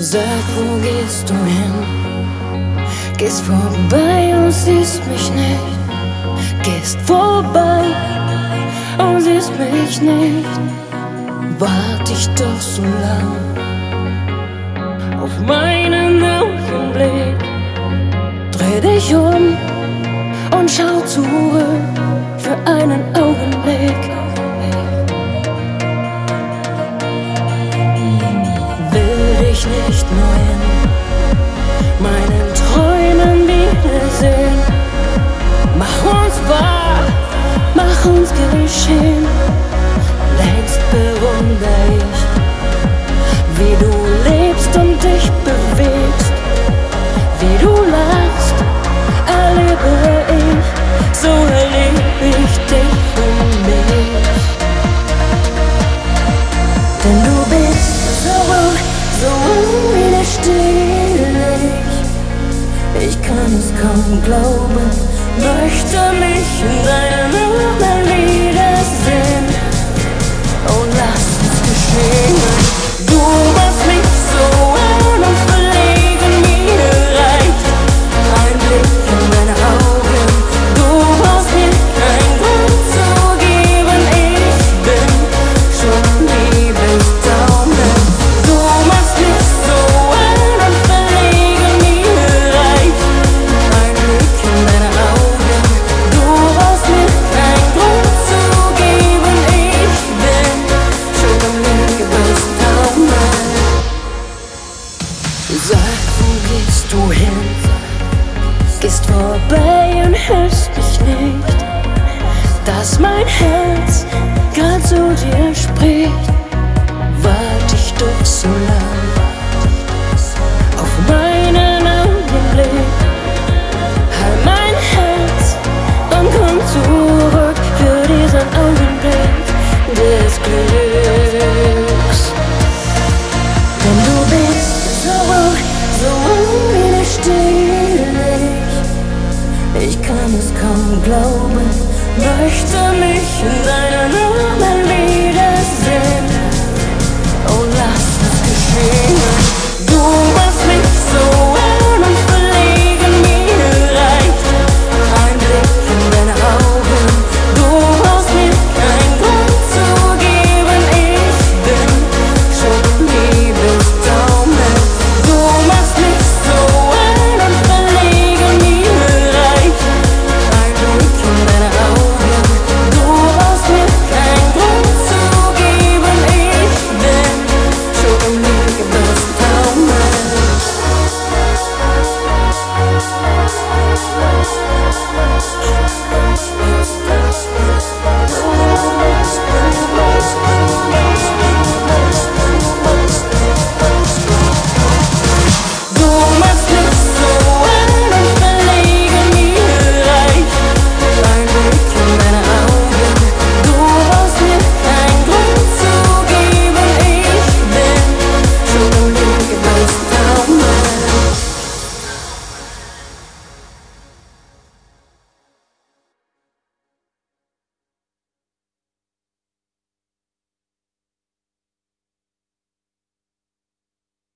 Sag, wo gehst du hin? Gehst vorbei und siehst mich nicht. Gehst vorbei und siehst mich nicht. Wart ich doch so lang auf meinen Augenblick. Dreh dich um und schau zurück für einen Augenblick. Uns geschehen. Längst bewundere ich, wie du lebst und dich bewegst, wie du lachst, erlebe ich, so erlebe ich dich für mich. Denn du bist so, so unwiderstehlich. Ich kann es kaum glauben, möchte mich in deinen Armen Sag, wo gehst du hin? Gehst vorbei und hörst mich nicht, dass mein Herz grad zu dir spricht. Wart ich doch so lang auf meinen Augenblick. Halt mein Herz und komm zurück für diesen Augenblick des Glücks.